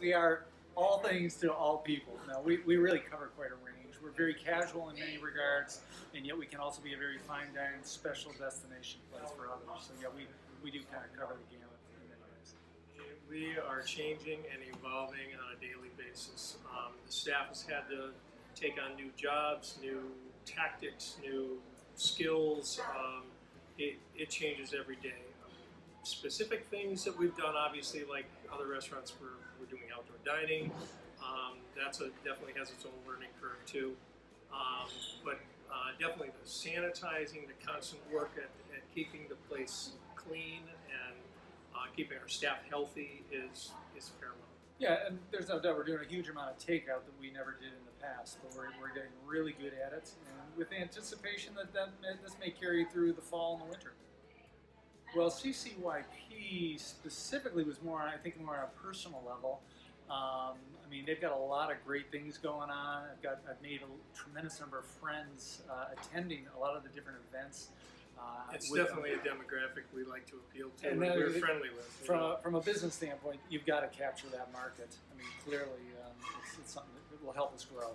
we are all things to all people. Now, we, we really cover quite a range. We're very casual in many regards, and yet we can also be a very fine dining special destination place for others. So, yeah, we, we do kind of cover the gamut in many ways. We are changing and evolving on a daily basis. Um, the staff has had to take on new jobs, new tactics, new skills. Um, it, it changes every day. Specific things that we've done, obviously, like other restaurants, we're, we're doing outdoor dining. Um, that's a definitely has its own learning curve too. Um, but uh, definitely the sanitizing, the constant work at, at keeping the place clean and uh, keeping our staff healthy is is paramount. Yeah, and there's no doubt we're doing a huge amount of takeout that we never did in the past, but we're, we're getting really good at it, and with anticipation that, that this may carry through the fall and the winter. Well, CCYP specifically was more, I think, more on a personal level. Um, I mean, they've got a lot of great things going on. I've got, I've made a tremendous number of friends uh, attending a lot of the different events. Uh, It's with definitely a demographic we like to appeal to. And we're it- friendly with. From from a business standpoint, you've got to capture that market. I mean, clearly, um, it's, it's something that will help us grow.